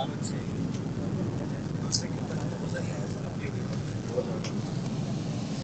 I would say